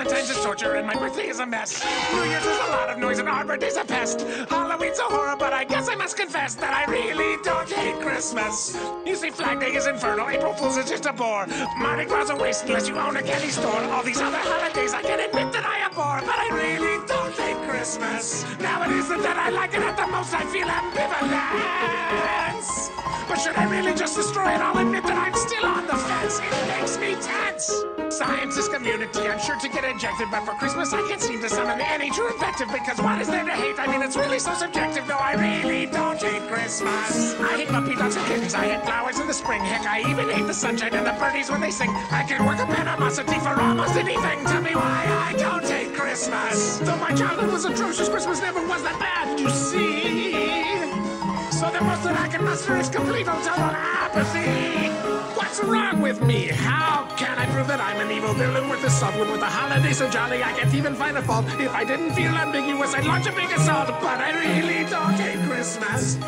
Valentine's is torture and my birthday is a mess. New Year's is a lot of noise and Arbor Day's a pest. Halloween's a horror, but I guess I must confess that I really don't hate Christmas. You see, Flag Day is infernal, April Fool's is just a bore. Mardi Gras a waste unless you own a candy store. All these other holidays I can admit that I abhor, but I really don't hate Christmas. Now it isn't that I like it at the most, I feel ambivalence. But should I really just destroy it? I'll admit that I'm still on tense. Scientist community, I'm sure to get ejected, but for Christmas I can't seem to summon any true effective because what is there to hate? I mean, it's really so subjective. though I really don't hate Christmas. I hate puppy dogs and kittens. I hate flowers in the spring. Heck, I even hate the sunshine and the birdies when they sing. I can work up animosity for almost anything. Tell me why I don't hate Christmas. Though my childhood was atrocious, Christmas never was that bad, you see. So the most that I can muster is complete total apathy. What's wrong with me? How can I prove that I'm an evil villain with a salt when with a holiday so jolly I can't even find a fault? If I didn't feel ambiguous, I'd launch a big assault. But I really don't hate Christmas.